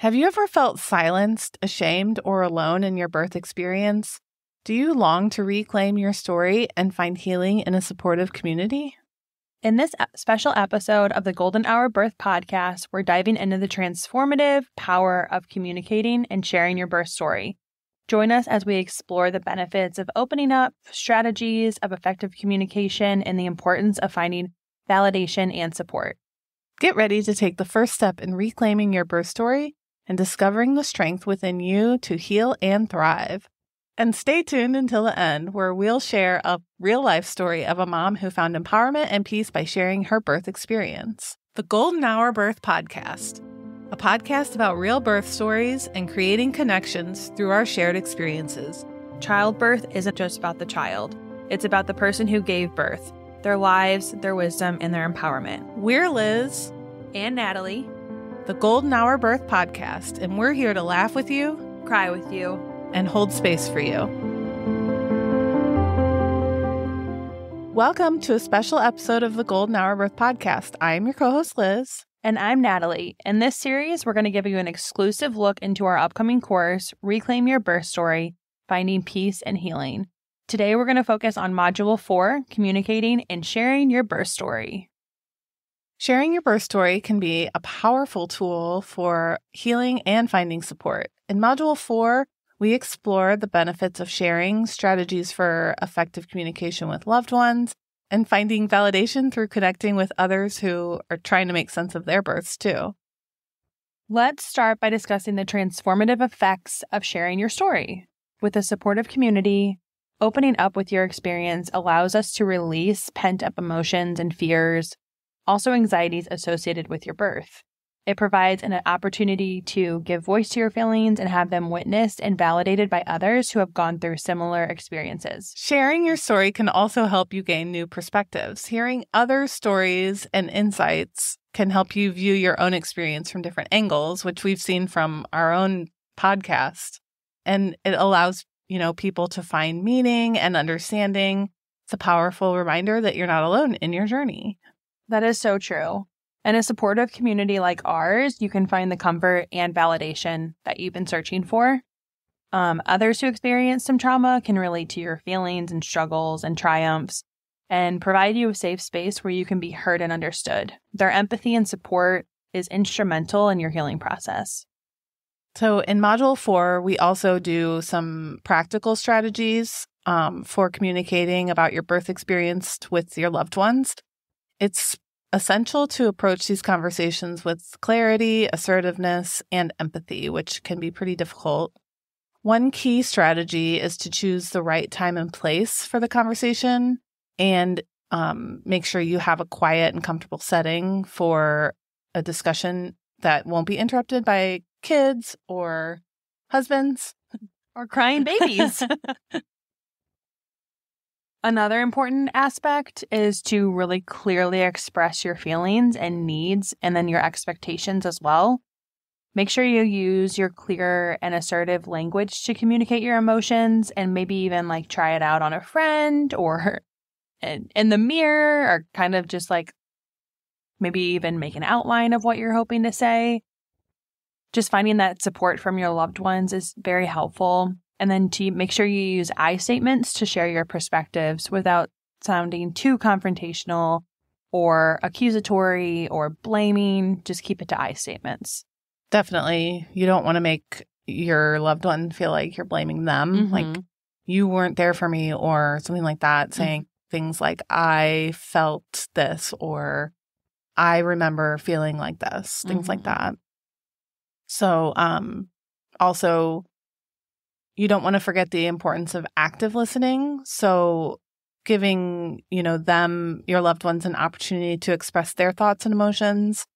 Have you ever felt silenced, ashamed, or alone in your birth experience? Do you long to reclaim your story and find healing in a supportive community? In this special episode of the Golden Hour Birth podcast, we're diving into the transformative power of communicating and sharing your birth story. Join us as we explore the benefits of opening up, strategies of effective communication, and the importance of finding validation and support. Get ready to take the first step in reclaiming your birth story and discovering the strength within you to heal and thrive. And stay tuned until the end, where we'll share a real life story of a mom who found empowerment and peace by sharing her birth experience. The Golden Hour Birth Podcast, a podcast about real birth stories and creating connections through our shared experiences. Childbirth isn't just about the child, it's about the person who gave birth, their lives, their wisdom, and their empowerment. We're Liz and Natalie the Golden Hour Birth Podcast, and we're here to laugh with you, cry with you, and hold space for you. Welcome to a special episode of the Golden Hour Birth Podcast. I am your co host, Liz. And I'm Natalie. In this series, we're going to give you an exclusive look into our upcoming course, Reclaim Your Birth Story Finding Peace and Healing. Today, we're going to focus on Module 4 Communicating and Sharing Your Birth Story. Sharing your birth story can be a powerful tool for healing and finding support. In Module 4, we explore the benefits of sharing, strategies for effective communication with loved ones, and finding validation through connecting with others who are trying to make sense of their births too. Let's start by discussing the transformative effects of sharing your story. With a supportive community, opening up with your experience allows us to release pent up emotions and fears also anxieties associated with your birth. It provides an opportunity to give voice to your feelings and have them witnessed and validated by others who have gone through similar experiences. Sharing your story can also help you gain new perspectives. Hearing other stories and insights can help you view your own experience from different angles, which we've seen from our own podcast. And it allows, you know, people to find meaning and understanding. It's a powerful reminder that you're not alone in your journey. That is so true. In a supportive community like ours, you can find the comfort and validation that you've been searching for. Um, others who experience some trauma can relate to your feelings and struggles and triumphs and provide you a safe space where you can be heard and understood. Their empathy and support is instrumental in your healing process. So, in Module 4, we also do some practical strategies um, for communicating about your birth experience with your loved ones. It's essential to approach these conversations with clarity, assertiveness, and empathy, which can be pretty difficult. One key strategy is to choose the right time and place for the conversation and um, make sure you have a quiet and comfortable setting for a discussion that won't be interrupted by kids or husbands or crying babies. Another important aspect is to really clearly express your feelings and needs and then your expectations as well. Make sure you use your clear and assertive language to communicate your emotions and maybe even like try it out on a friend or in, the mirror or kind of just like maybe even make an outline of what you're hoping to say. Just finding that support from your loved ones is very helpful. And then to make sure you use I statements to share your perspectives without sounding too confrontational or accusatory or blaming. Just keep it to I statements. Definitely. You don't want to make your loved one feel like you're blaming them. Mm-hmm. Like you weren't there for me or something like that, mm-hmm. saying mm-hmm. things like, I felt this or I remember feeling like this, things mm-hmm. like that. So, um, also you don't want to forget the importance of active listening. So giving, you know, them, your loved ones an opportunity to express their thoughts and emotions,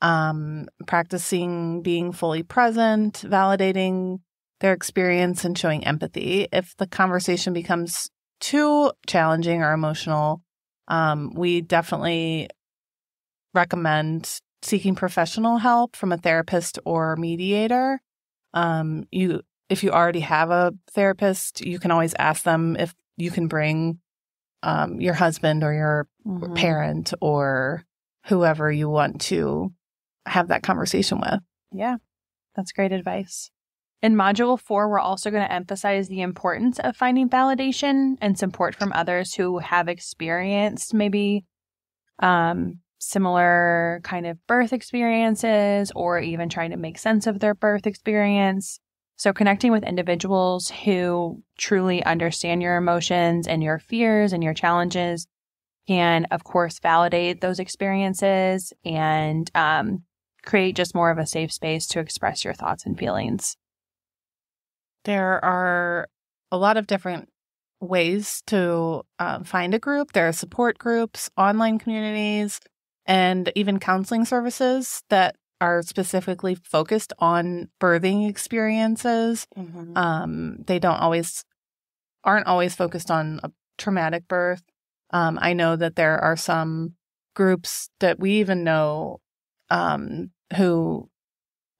um, practicing being fully present, validating their experience and showing empathy. If the conversation becomes too challenging or emotional, um, we definitely recommend seeking professional help from a therapist or mediator. Um, you if you already have a therapist, you can always ask them if you can bring um, your husband or your mm-hmm. parent or whoever you want to have that conversation with. Yeah. That's great advice. In module four, we're also going to emphasize the importance of finding validation and support from others who have experienced maybe um, similar kind of birth experiences or even trying to make sense of their birth experience. So, connecting with individuals who truly understand your emotions and your fears and your challenges can, of course, validate those experiences and um, create just more of a safe space to express your thoughts and feelings. There are a lot of different ways to uh, find a group. There are support groups, online communities, and even counseling services that are specifically focused on birthing experiences. Mm-hmm. Um, they don't always aren't always focused on a traumatic birth. Um, I know that there are some groups that we even know um, who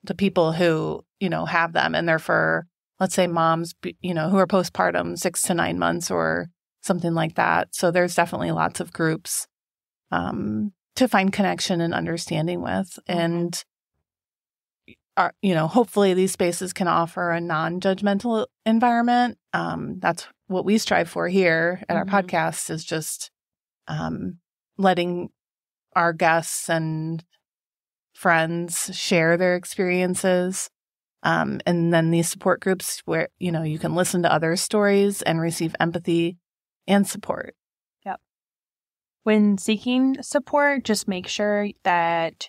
the people who you know have them and they're for let's say moms you know who are postpartum six to nine months or something like that so there's definitely lots of groups um, to find connection and understanding with mm-hmm. and are, you know hopefully these spaces can offer a non-judgmental environment um, that's what we strive for here at mm-hmm. our podcast is just um, letting our guests and friends share their experiences um, and then these support groups where you know you can listen to other stories and receive empathy and support when seeking support just make sure that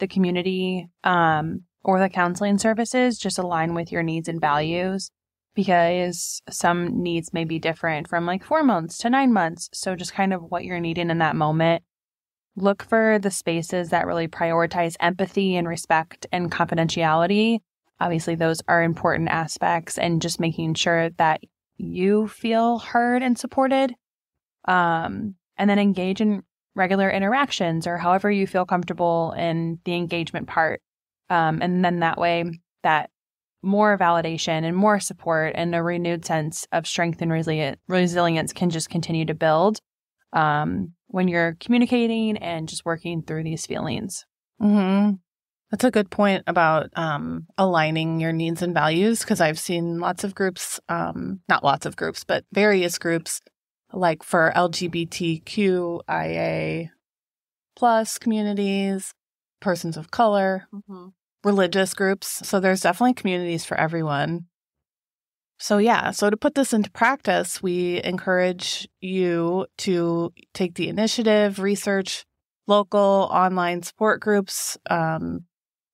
the community um, or the counseling services just align with your needs and values because some needs may be different from like four months to nine months. So just kind of what you're needing in that moment. Look for the spaces that really prioritize empathy and respect and confidentiality. Obviously, those are important aspects and just making sure that you feel heard and supported. Um, and then engage in regular interactions or however you feel comfortable in the engagement part. Um, and then that way, that more validation and more support and a renewed sense of strength and resilient, resilience can just continue to build um, when you're communicating and just working through these feelings. Mm-hmm. That's a good point about um, aligning your needs and values because I've seen lots of groups, um, not lots of groups, but various groups, like for LGBTQIA plus communities, persons of color, mm-hmm. religious groups. So there's definitely communities for everyone. So, yeah, so to put this into practice, we encourage you to take the initiative, research local online support groups um,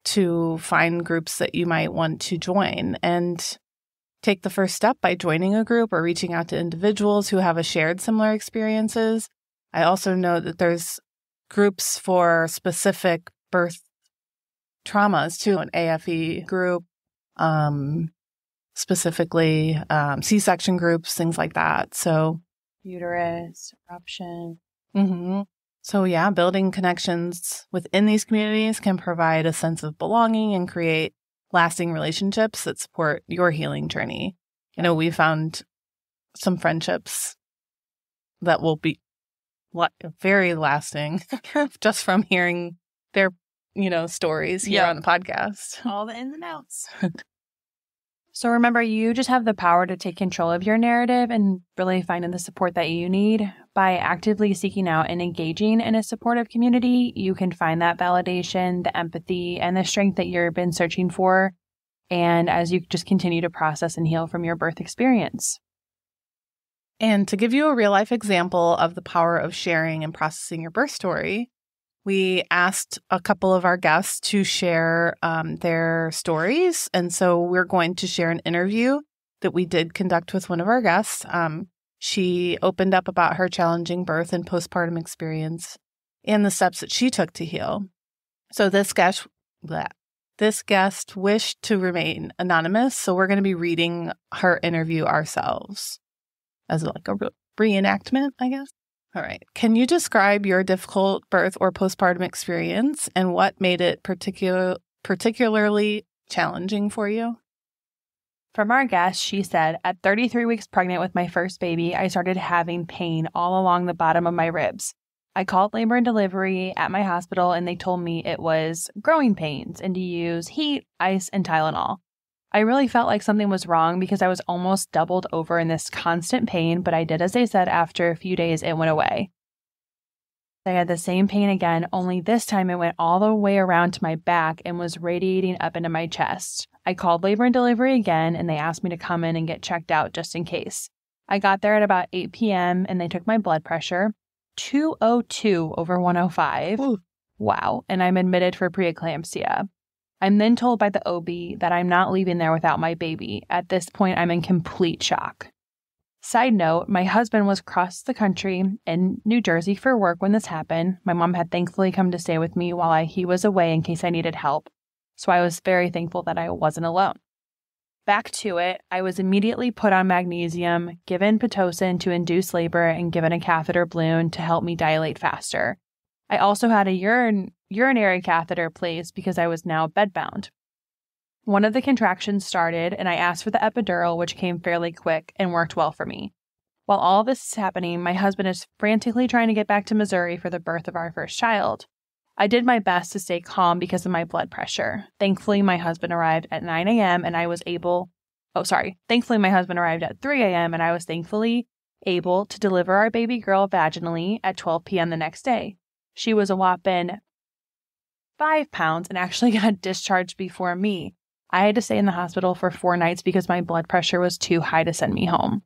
to find groups that you might want to join and take the first step by joining a group or reaching out to individuals who have a shared similar experiences. I also know that there's groups for specific birth traumas too, an AFE group, um, specifically um, C-section groups, things like that. So uterus eruption. Mm-hmm. So yeah, building connections within these communities can provide a sense of belonging and create lasting relationships that support your healing journey. You know, we found some friendships that will be very lasting just from hearing their you know, stories here on the podcast. All the ins and outs. so remember, you just have the power to take control of your narrative and really finding the support that you need. By actively seeking out and engaging in a supportive community, you can find that validation, the empathy, and the strength that you've been searching for. And as you just continue to process and heal from your birth experience. And to give you a real life example of the power of sharing and processing your birth story, we asked a couple of our guests to share um, their stories. And so we're going to share an interview that we did conduct with one of our guests. Um, she opened up about her challenging birth and postpartum experience and the steps that she took to heal. So this guest, bleh, this guest wished to remain anonymous. So we're going to be reading her interview ourselves as like a re- reenactment, I guess. All right. Can you describe your difficult birth or postpartum experience and what made it particular, particularly challenging for you? From our guest, she said, At 33 weeks pregnant with my first baby, I started having pain all along the bottom of my ribs. I called labor and delivery at my hospital and they told me it was growing pains and to use heat, ice, and Tylenol. I really felt like something was wrong because I was almost doubled over in this constant pain, but I did as they said after a few days it went away. I had the same pain again, only this time it went all the way around to my back and was radiating up into my chest. I called labor and delivery again and they asked me to come in and get checked out just in case. I got there at about 8 p.m. and they took my blood pressure 202 over 105. Ooh. Wow. And I'm admitted for preeclampsia. I'm then told by the OB that I'm not leaving there without my baby. At this point, I'm in complete shock. Side note, my husband was across the country in New Jersey for work when this happened. My mom had thankfully come to stay with me while I, he was away in case I needed help. So I was very thankful that I wasn't alone. Back to it, I was immediately put on magnesium, given Pitocin to induce labor, and given a catheter balloon to help me dilate faster. I also had a urine, urinary catheter placed because I was now bedbound. One of the contractions started, and I asked for the epidural, which came fairly quick and worked well for me. While all this is happening, my husband is frantically trying to get back to Missouri for the birth of our first child. I did my best to stay calm because of my blood pressure. Thankfully, my husband arrived at 9 a.m. and I was able, oh, sorry. Thankfully, my husband arrived at 3 a.m. and I was thankfully able to deliver our baby girl vaginally at 12 p.m. the next day. She was a whopping five pounds and actually got discharged before me. I had to stay in the hospital for four nights because my blood pressure was too high to send me home.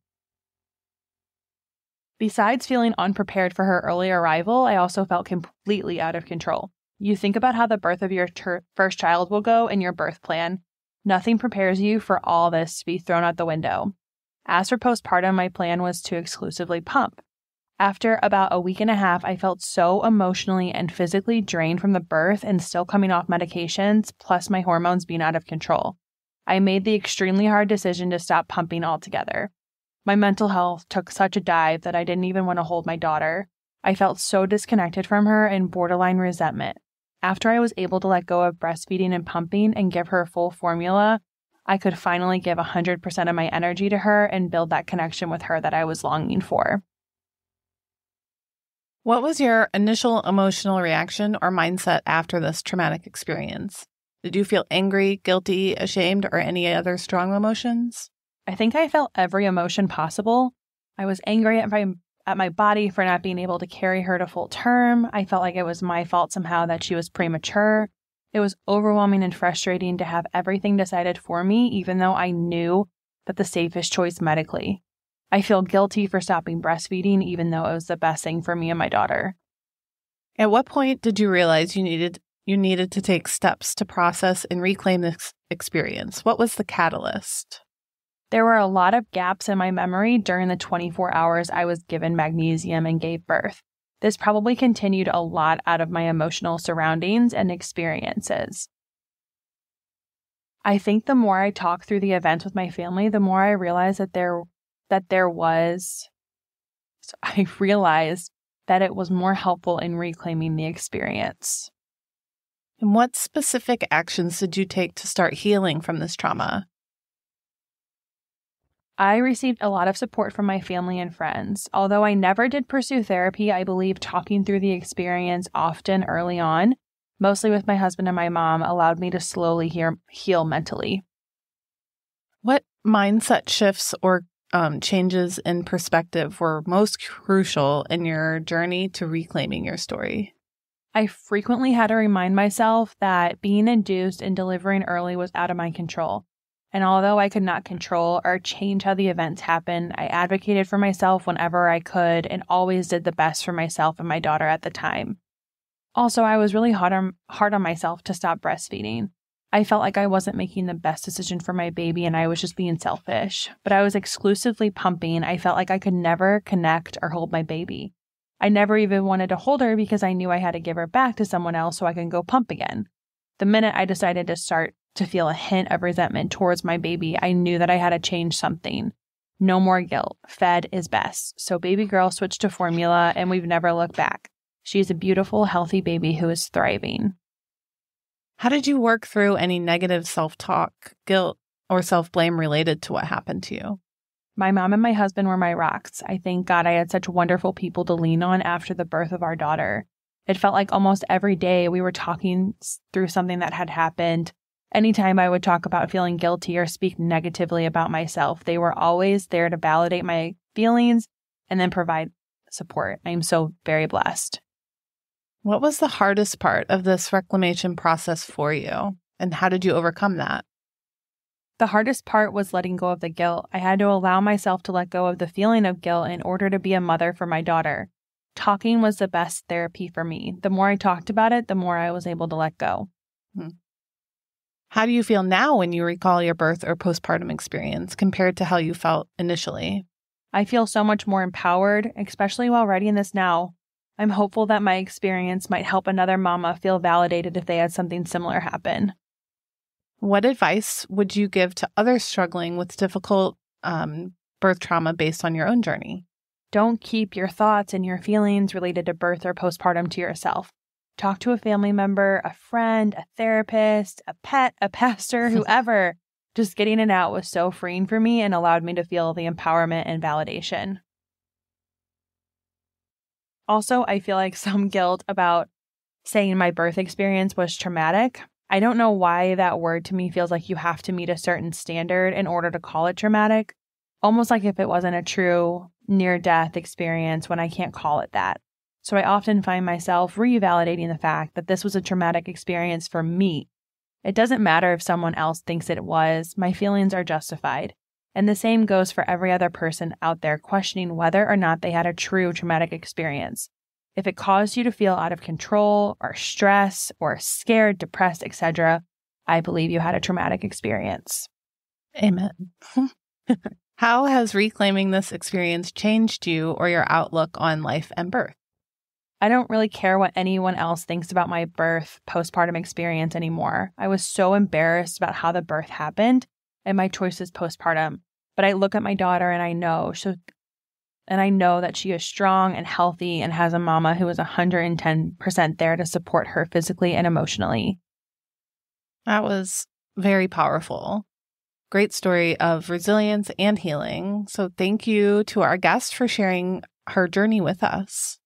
Besides feeling unprepared for her early arrival, I also felt completely out of control. You think about how the birth of your ter- first child will go in your birth plan. Nothing prepares you for all this to be thrown out the window. As for postpartum, my plan was to exclusively pump. After about a week and a half, I felt so emotionally and physically drained from the birth and still coming off medications, plus my hormones being out of control. I made the extremely hard decision to stop pumping altogether. My mental health took such a dive that I didn't even want to hold my daughter. I felt so disconnected from her and borderline resentment. After I was able to let go of breastfeeding and pumping and give her full formula, I could finally give 100% of my energy to her and build that connection with her that I was longing for. What was your initial emotional reaction or mindset after this traumatic experience? Did you feel angry, guilty, ashamed, or any other strong emotions? I think I felt every emotion possible. I was angry at my at my body for not being able to carry her to full term. I felt like it was my fault somehow that she was premature. It was overwhelming and frustrating to have everything decided for me, even though I knew that the safest choice medically. I feel guilty for stopping breastfeeding, even though it was the best thing for me and my daughter. At what point did you realize you needed you needed to take steps to process and reclaim this experience? What was the catalyst? There were a lot of gaps in my memory during the 24 hours I was given magnesium and gave birth. This probably continued a lot out of my emotional surroundings and experiences. I think the more I talk through the events with my family, the more I realize that there that there was, so I realized that it was more helpful in reclaiming the experience. And what specific actions did you take to start healing from this trauma? I received a lot of support from my family and friends. Although I never did pursue therapy, I believe talking through the experience often early on, mostly with my husband and my mom, allowed me to slowly hear, heal mentally. What mindset shifts or um, changes in perspective were most crucial in your journey to reclaiming your story? I frequently had to remind myself that being induced and delivering early was out of my control. And although I could not control or change how the events happened, I advocated for myself whenever I could and always did the best for myself and my daughter at the time. Also, I was really hard on, hard on myself to stop breastfeeding. I felt like I wasn't making the best decision for my baby and I was just being selfish. But I was exclusively pumping. I felt like I could never connect or hold my baby. I never even wanted to hold her because I knew I had to give her back to someone else so I can go pump again. The minute I decided to start to feel a hint of resentment towards my baby, I knew that I had to change something. No more guilt. Fed is best. So baby girl switched to formula and we've never looked back. She is a beautiful, healthy baby who is thriving. How did you work through any negative self talk, guilt, or self blame related to what happened to you? My mom and my husband were my rocks. I thank God I had such wonderful people to lean on after the birth of our daughter. It felt like almost every day we were talking through something that had happened. Anytime I would talk about feeling guilty or speak negatively about myself, they were always there to validate my feelings and then provide support. I am so very blessed. What was the hardest part of this reclamation process for you? And how did you overcome that? The hardest part was letting go of the guilt. I had to allow myself to let go of the feeling of guilt in order to be a mother for my daughter. Talking was the best therapy for me. The more I talked about it, the more I was able to let go. Hmm. How do you feel now when you recall your birth or postpartum experience compared to how you felt initially? I feel so much more empowered, especially while writing this now. I'm hopeful that my experience might help another mama feel validated if they had something similar happen. What advice would you give to others struggling with difficult um, birth trauma based on your own journey? Don't keep your thoughts and your feelings related to birth or postpartum to yourself. Talk to a family member, a friend, a therapist, a pet, a pastor, whoever. Just getting it out was so freeing for me and allowed me to feel the empowerment and validation. Also, I feel like some guilt about saying my birth experience was traumatic. I don't know why that word to me feels like you have to meet a certain standard in order to call it traumatic, almost like if it wasn't a true near death experience when I can't call it that. So I often find myself revalidating the fact that this was a traumatic experience for me it doesn't matter if someone else thinks it was, my feelings are justified. And the same goes for every other person out there questioning whether or not they had a true traumatic experience. If it caused you to feel out of control or stress or scared, depressed, etc., I believe you had a traumatic experience. Amen. How has reclaiming this experience changed you or your outlook on life and birth? I don't really care what anyone else thinks about my birth postpartum experience anymore. I was so embarrassed about how the birth happened and my choices postpartum. But I look at my daughter and I know so and I know that she is strong and healthy and has a mama who is 110% there to support her physically and emotionally. That was very powerful. Great story of resilience and healing. So, thank you to our guest for sharing her journey with us.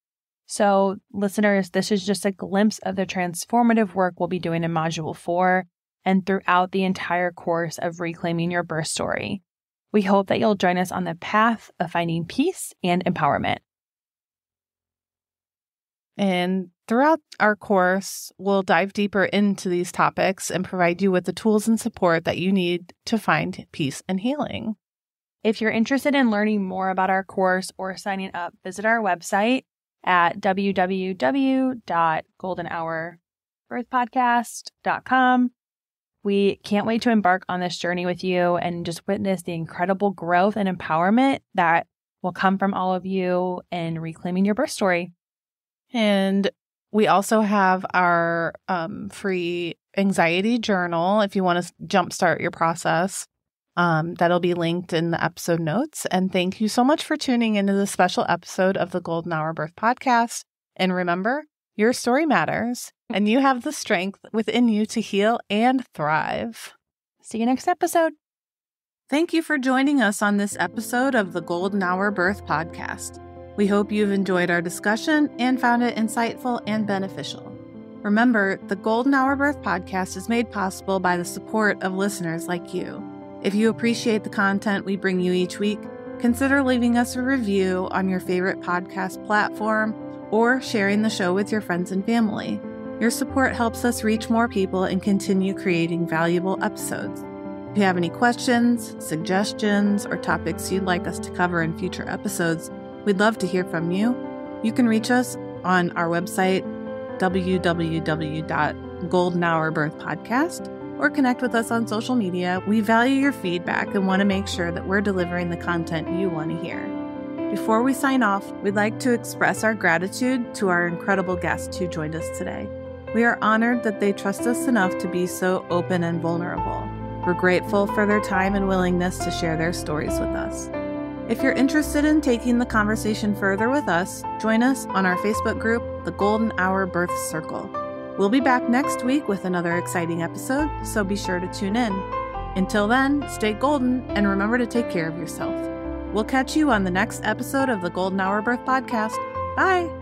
So, listeners, this is just a glimpse of the transformative work we'll be doing in Module 4 and throughout the entire course of Reclaiming Your Birth Story. We hope that you'll join us on the path of finding peace and empowerment. And throughout our course, we'll dive deeper into these topics and provide you with the tools and support that you need to find peace and healing. If you're interested in learning more about our course or signing up, visit our website at www.goldenhourbirthpodcast.com. We can't wait to embark on this journey with you and just witness the incredible growth and empowerment that will come from all of you in reclaiming your birth story. And we also have our um, free anxiety journal if you want to jumpstart your process. Um, that'll be linked in the episode notes. And thank you so much for tuning into this special episode of the Golden Hour Birth Podcast. And remember, your story matters, and you have the strength within you to heal and thrive. See you next episode. Thank you for joining us on this episode of the Golden Hour Birth Podcast. We hope you've enjoyed our discussion and found it insightful and beneficial. Remember, the Golden Hour Birth Podcast is made possible by the support of listeners like you. If you appreciate the content we bring you each week, consider leaving us a review on your favorite podcast platform or sharing the show with your friends and family. Your support helps us reach more people and continue creating valuable episodes. If you have any questions, suggestions, or topics you'd like us to cover in future episodes, we'd love to hear from you. You can reach us on our website, www.goldenhourbirthpodcast.com or connect with us on social media. We value your feedback and want to make sure that we're delivering the content you want to hear. Before we sign off, we'd like to express our gratitude to our incredible guests who joined us today. We are honored that they trust us enough to be so open and vulnerable. We're grateful for their time and willingness to share their stories with us. If you're interested in taking the conversation further with us, join us on our Facebook group, The Golden Hour Birth Circle. We'll be back next week with another exciting episode, so be sure to tune in. Until then, stay golden and remember to take care of yourself. We'll catch you on the next episode of the Golden Hour Birth Podcast. Bye.